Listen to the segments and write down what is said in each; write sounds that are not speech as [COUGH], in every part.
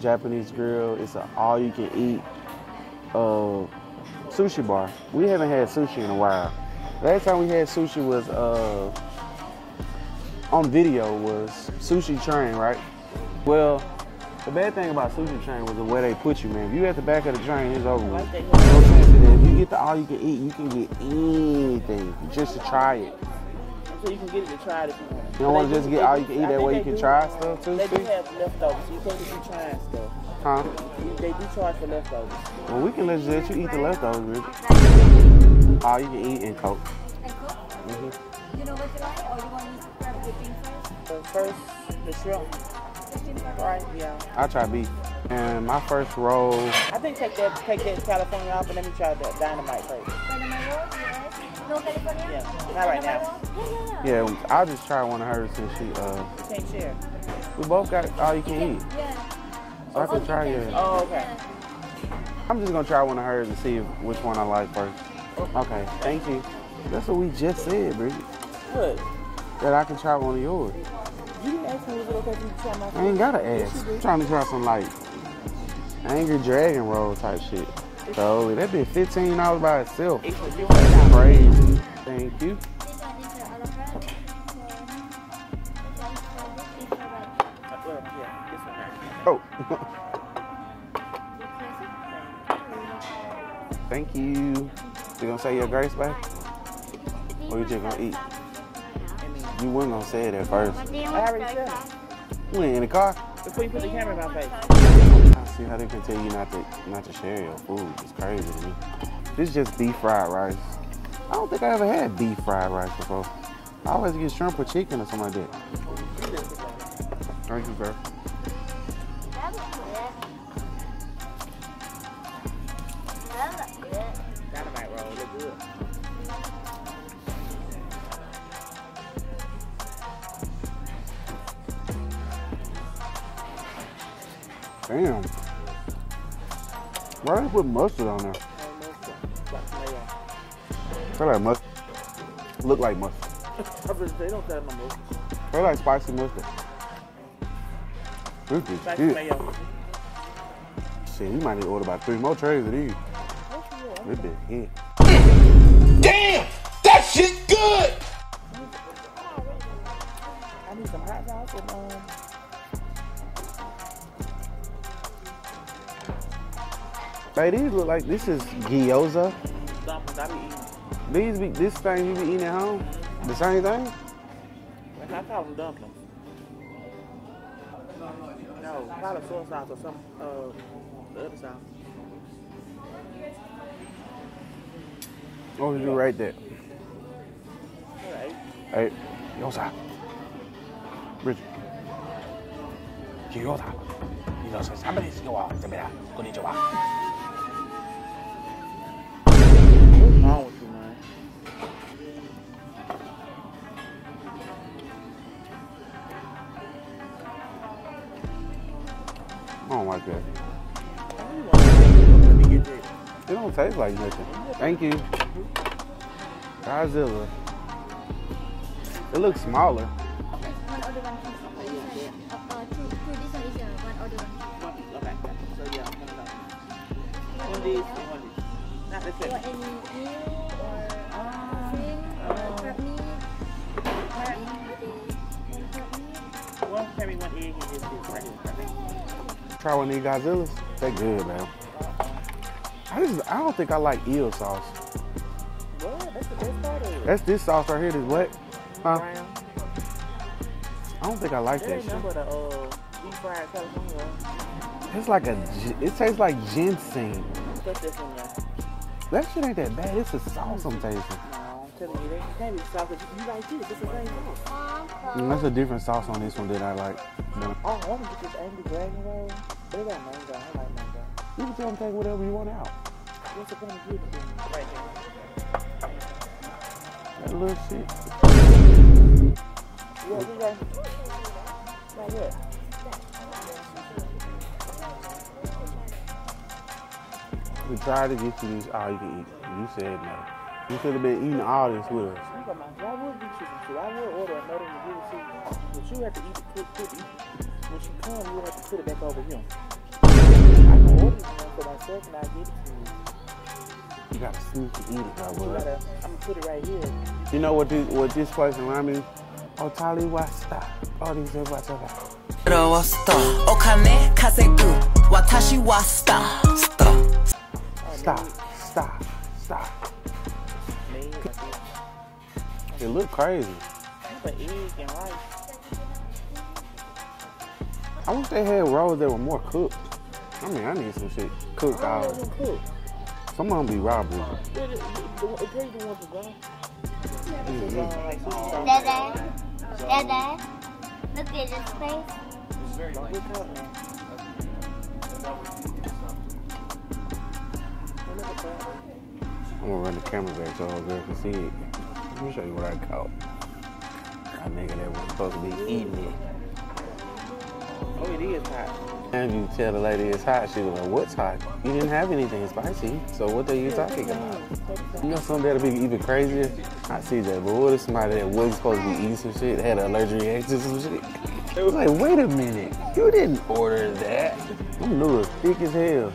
Japanese Grill. It's an all-you-can-eat uh, sushi bar. We haven't had sushi in a while. Last time we had sushi was uh, on video was Sushi Train, right? Well, the bad thing about Sushi Train was the way they put you, man. If you at the back of the train, it's over with. If you get the all you can eat, you can get anything just to try it. So you can get it to try it if you want. You don't want to just get all you can eat. That way you can try stuff too. They do have leftovers, so you can't just be trying stuff. Huh? They do charge for leftovers. Well, we can let you, let you eat the leftovers. Really. All you can eat and coke. And cook? hmm You know what you like, or you want me to grab the drink first? So first, the shrimp, The shrimp first? right? Yeah. I try beef. And my first roll, I think take that take that California off and let me try the dynamite first. Dynamite roll, yes. No California? Yeah, not right now. Yeah, yeah, yeah. yeah, I'll just try one of hers since she, uh, You can't share. we both got all you can eat. Yeah. So I can try yours. Oh, okay. I'm just gonna try one of hers and see which one I like first. Okay, thank you. That's what we just said, Bridget. Good. That I can try one of yours. You didn't ask me was it okay for you to try my I ain't gotta ask. I'm trying to try some like Angry Dragon Roll type shit. So that be fifteen dollars by itself. It's Crazy. [LAUGHS] Thank you. You gonna say your grace back? Or you just gonna eat? You weren't gonna say it at first. I already said it. You ain't in the car? Before you put the camera in my face. I see how they can tell you not to not to share your food. It's crazy to me. This is just beef fried rice. I don't think I ever had beef fried rice before. I always get shrimp or chicken or something like that. Thank you, girl. That looks good. That looks good. Dynamite roll, look good. Damn. Why did they put mustard on there? No. Like. Feel like mustard. Look like mustard. They don't tell my mustard. Feel like spicy mustard. This is Like good. mayo. Shit, you might need to order about three more trays of these. This bitch hit. Damn! That shit good! I need some hot sauce and um. Hey, these look like this is gyoza. dumplings I be eating. These be this thing you be eating at home? The same thing? I call them dumplings. No, probably soy sauce or some uh the other sauce. What would you rate that? Alright. Hey, gyoza. Bridget. Gyoza. 你到是三百四哇，怎么样？こんにちは。 Any eel or shrimp or crab meat? Crab meat. And crab meat. One carry one egg and this is right here. Right Try one of these Godzillas. They good, man. I just I don't think I like eel sauce. What? That's the best part of it. That's this sauce right here. This what? Huh? Brown. I don't think I like They that shit. remember the uh, deep fried California. It's like a, it tastes like ginseng. Put this in there. That shit ain't that bad. It's a sauce I'm tasting. No, I'm telling you, they can't be sauce. 'cause You like this? It's the same sauce. Mm, that's a different sauce on this one that I like. But Oh, I want to get this angry dragon roll. Mango. I like mango. you can tell them take whatever you want out. What's the point of them? Right here. That little shit. Yeah, we got. Like what? We tried to get you these all you can eat. You said no. You should have been eating all this with us. I would be chicken. I would order another and you. But you have to eat the quick cookie. When she comes, you have to put it back over him. I can order it for myself and I give it you. Gotta sneak to eat it, bro. You I'm gonna put it right here. You know what this what this place remind me? Otali Wasta. All these things What's up? Okane kasegu stop stop stop stop Made like this. It look crazy. But egg and rice. I wish they had rolls that were more cooked. I mean, I need some shit cooked All out. of them cooked. Some of them be raw, bro. Yeah, the, the, the, the ones are gone. It's gone like sushi sauce. Dada, Dada, look at his face. Don't get caught now. Don't look at that. I'm gonna run the camera back so old girl can see it. Let me show you what I caught. A nigga that was supposed to be eating it. Oh, it is hot. And you tell the lady it's hot, she was like, what's hot? You didn't have anything spicy, so what are you talking about? You know something that'll be even crazier? I see that, but what if somebody that wasn't supposed to be eating some shit had an allergic reaction to some shit? It was like, wait a minute, you didn't order that. Them noodles thick as hell.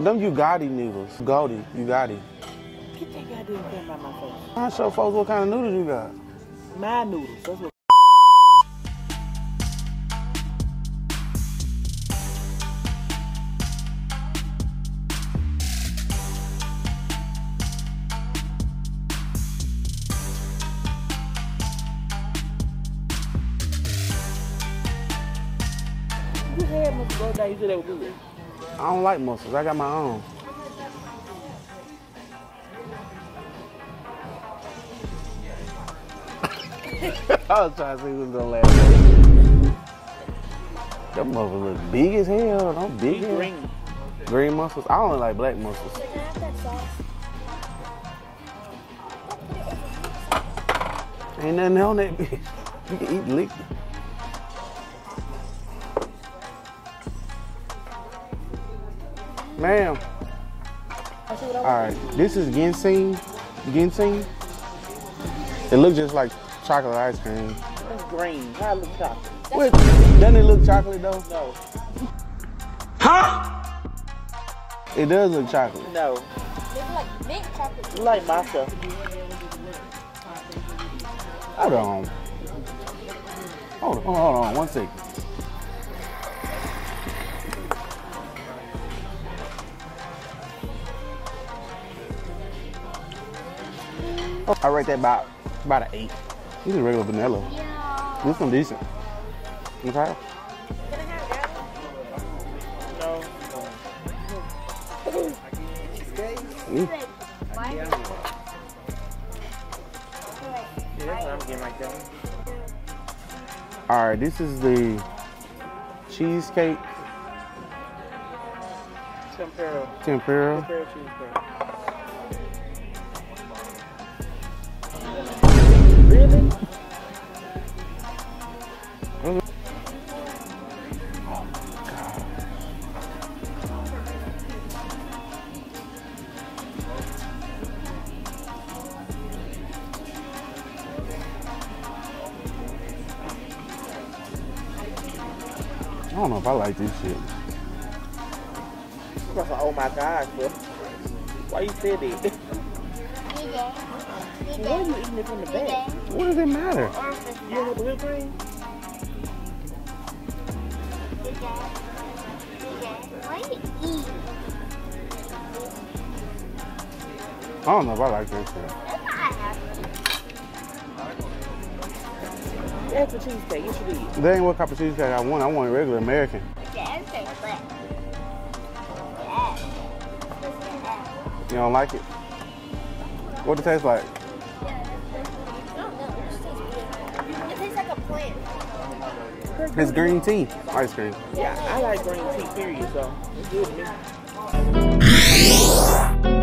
Them Ugatti noodles. Gotti, Ugatti. Get that goddamn thing out my face. I show folks what kind of noodles you got. My noodles. That's what. You had Mr. Go down. You said that was good. I don't like mussels. I got my own. [LAUGHS] I was trying to see who's gonna laugh. Them mussels look big as hell. Them big as green. Green mussels. I only like black muscles. Can I have that sauce? Ain't nothing on that bitch. [LAUGHS] You can eat liquid. Ma'am. I see what I All right, this is ginseng. Ginseng. It looks just like chocolate ice cream. That's green. How it look chocolate? What? Doesn't it look chocolate though? No. Huh? It does look chocolate. No. Maybe like mint chocolate. You like matcha. Hold on. Hold on, hold on, one second. Oh, I rate that about about an eight. This is regular vanilla. Yeah. This one decent. Okay. Can I have that? No. Mm. Like, why? Yeah, that's what I'm getting right there. All right, this is the cheesecake Tempura. tempura. Tempura cheesecake. Really? I don't know if I like this shit. Like, oh my gosh, bro. Why you said that? Why are you eating it from the back? What does it matter? Or if it's You want the whipped cream? DJ. DJ. Why you eat? I don't know if I like this shit. The cheesecake. You did. That ain't what type of cheesecake I want. I want regular American. Okay, I'm saying black. Yeah. You don't like it? What does it taste like? I don't know. It tastes. It tastes like a plant. It's green tea ice cream. Yeah, I like green tea, period, so it's good to me.